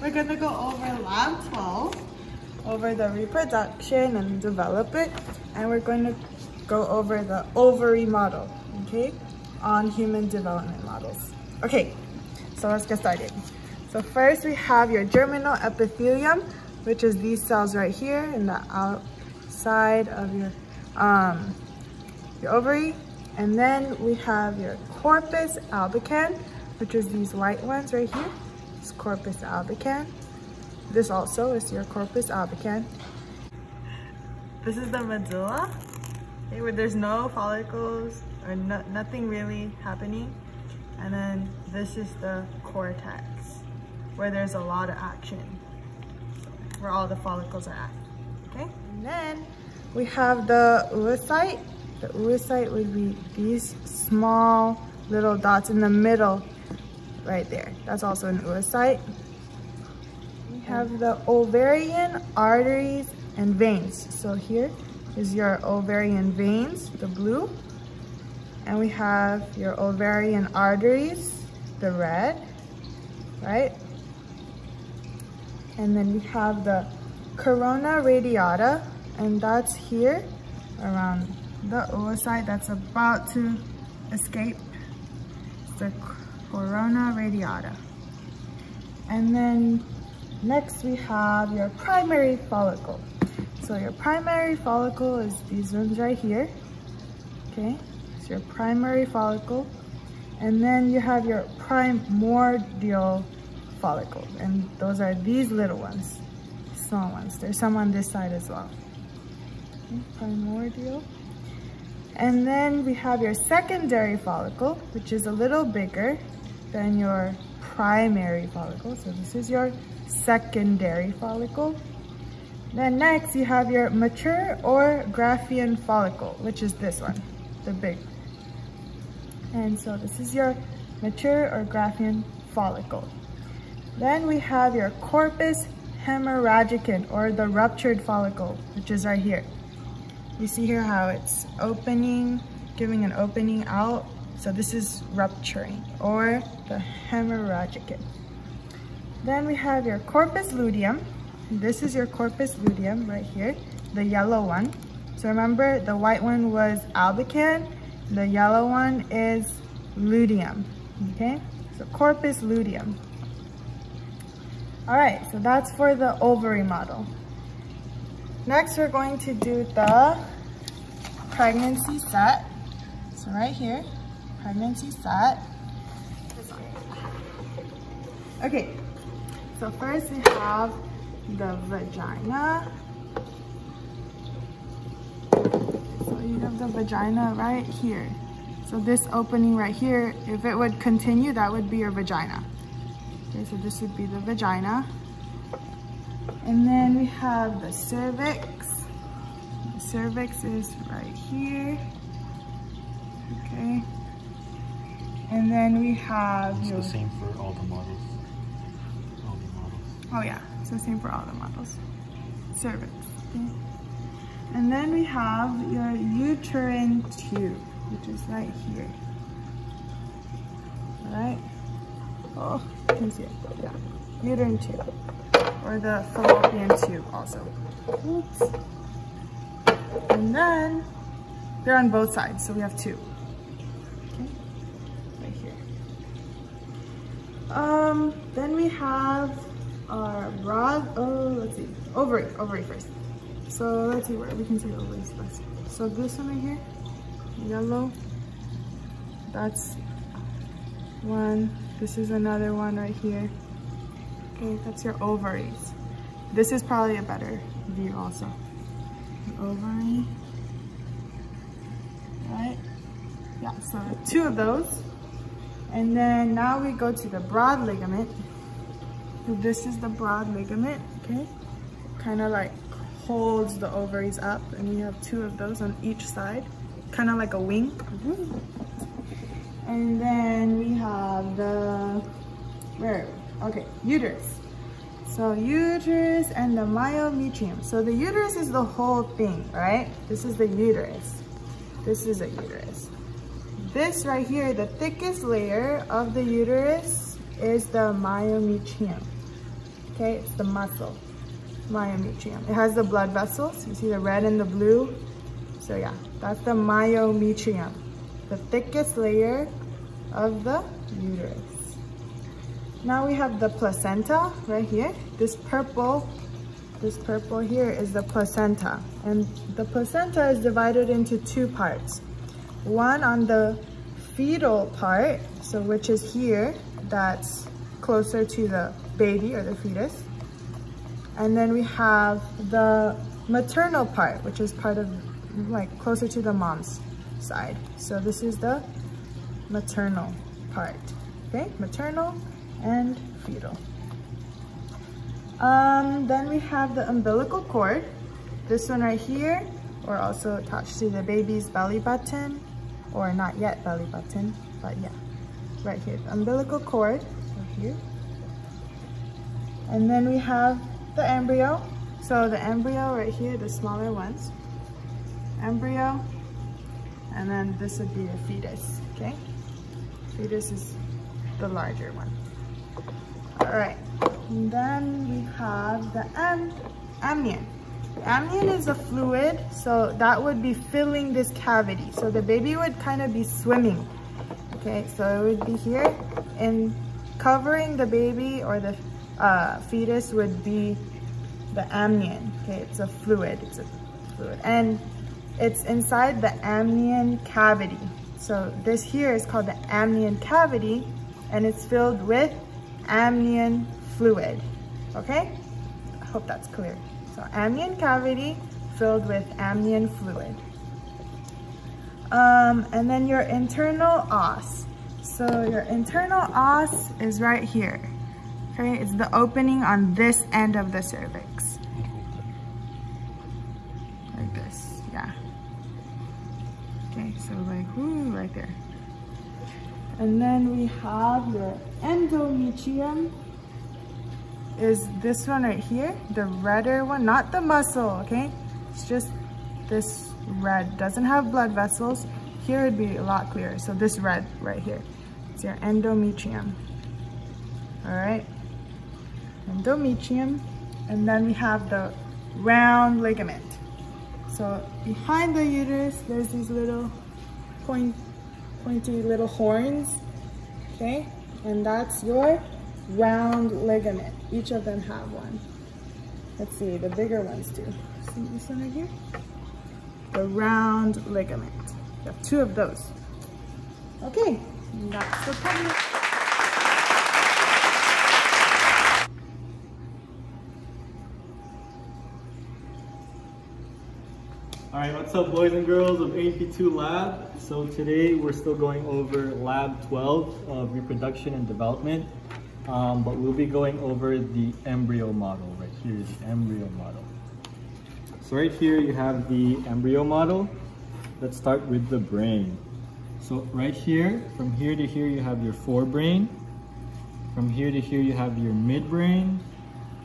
we're gonna go over lab 12, over the reproduction and develop it, and we're going to go over the ovary model, okay, on human development models. Okay, so let's get started. So first we have your germinal epithelium, which is these cells right here in the outside of your, um, your ovary. And then we have your corpus albicans, which is these white ones right here. It's corpus albicans. This also is your corpus albicans. This is the medulla, okay, where there's no follicles or no, nothing really happening. And then this is the cortex, where there's a lot of action, where all the follicles are at, okay? And then we have the oocyte. The oocyte would be these small little dots in the middle right there. That's also an oocyte. We have the ovarian arteries and veins. So here is your ovarian veins, the blue. And we have your ovarian arteries, the red, right? And then we have the corona radiata, and that's here around the oocyte that's about to escape the corona radiata. And then next we have your primary follicle. So your primary follicle is these ones right here. Okay, it's your primary follicle. And then you have your primordial follicle. And those are these little ones, small ones. There's some on this side as well. Okay, primordial. And then we have your secondary follicle, which is a little bigger than your primary follicle. So this is your secondary follicle. Then next you have your mature or Graafian follicle, which is this one, the big. And so this is your mature or Graafian follicle. Then we have your corpus hemorrhagicum or the ruptured follicle, which is right here. You see here how it's opening, giving an opening out. So this is rupturing or the hemorrhagic. Then we have your corpus luteum. This is your corpus luteum right here, the yellow one. So remember the white one was albicans, the yellow one is luteum, okay? So corpus luteum. All right, so that's for the ovary model. Next, we're going to do the pregnancy set. So right here, pregnancy set. Okay, so first we have the vagina. So you have the vagina right here. So this opening right here, if it would continue, that would be your vagina. Okay, so this would be the vagina. And then we have the cervix. The cervix is right here. Okay. And then we have It's the same for all the models. All the models. Oh yeah, it's the same for all the models. Cervix. Okay. And then we have your uterine tube, which is right here. Alright? Oh, you can see it. Yeah. Uterine tube or the fallopian tube also. Oops. And then they're on both sides, so we have two. Okay, right here. Um, then we have our broad, oh, let's see, ovary, ovary first. So let's see where we can see ovaries first. So this one right here, yellow, that's one. This is another one right here. Okay, that's your ovaries. This is probably a better view also. ovary, right? Yeah, so two of those. And then now we go to the broad ligament. So this is the broad ligament, okay? Kind of like holds the ovaries up and we have two of those on each side. Kind of like a wing. And then we have the, where Okay, uterus. So uterus and the myometrium. So the uterus is the whole thing, right? This is the uterus. This is a uterus. This right here, the thickest layer of the uterus is the myometrium. okay? It's the muscle, myometrium. It has the blood vessels. You see the red and the blue? So yeah, that's the myometrium, the thickest layer of the uterus. Now we have the placenta right here. This purple, this purple here is the placenta. And the placenta is divided into two parts. One on the fetal part, so which is here, that's closer to the baby or the fetus. And then we have the maternal part, which is part of like closer to the mom's side. So this is the maternal part, okay? Maternal and fetal. Um, then we have the umbilical cord. This one right here, or also attached to the baby's belly button, or not yet belly button, but yeah, right here, umbilical cord, so here. And then we have the embryo. So the embryo right here, the smaller ones, embryo, and then this would be the fetus, okay? Fetus is the larger one. All right, and then we have the am amnion. Amnion is a fluid, so that would be filling this cavity. So the baby would kind of be swimming. Okay, so it would be here, and covering the baby or the uh, fetus would be the amnion. Okay, it's a fluid, it's a fluid. And it's inside the amnion cavity. So this here is called the amnion cavity and it's filled with amnion fluid, okay? I hope that's clear. So amnion cavity filled with amnion fluid. Um, and then your internal os. So your internal os is right here, okay? It's the opening on this end of the cervix. Like this, yeah. Okay, so like, whoo, right there. And then we have your endometrium is this one right here, the redder one, not the muscle, okay? It's just this red, doesn't have blood vessels. Here would be a lot clearer. So this red right here, it's your endometrium. All right, endometrium. And then we have the round ligament. So behind the uterus, there's these little point, pointy little horns, okay? And that's your round ligament. Each of them have one. Let's see, the bigger ones do. See this one right here? The round ligament. You have two of those. Okay, that's the pelvis. All right, what's up boys and girls of AP2 Lab? So today we're still going over Lab 12 of reproduction and development, um, but we'll be going over the embryo model right here, the embryo model. So right here you have the embryo model. Let's start with the brain. So right here, from here to here you have your forebrain. From here to here you have your midbrain.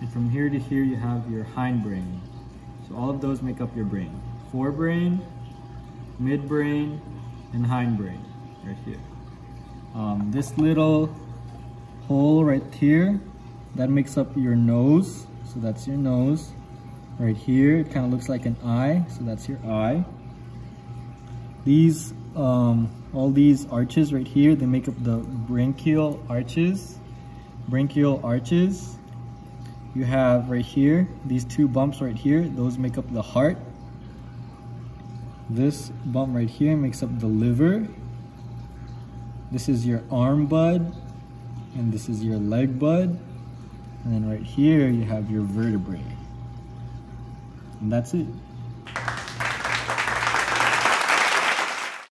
And from here to here you have your hindbrain. So all of those make up your brain forebrain, midbrain, and hindbrain right here. Um, this little hole right here, that makes up your nose. So that's your nose. Right here, it kind of looks like an eye. So that's your eye. These, um, all these arches right here, they make up the branchial arches. Branchial arches. You have right here, these two bumps right here, those make up the heart. This bump right here makes up the liver. This is your arm bud, and this is your leg bud. And then right here, you have your vertebrae. And that's it.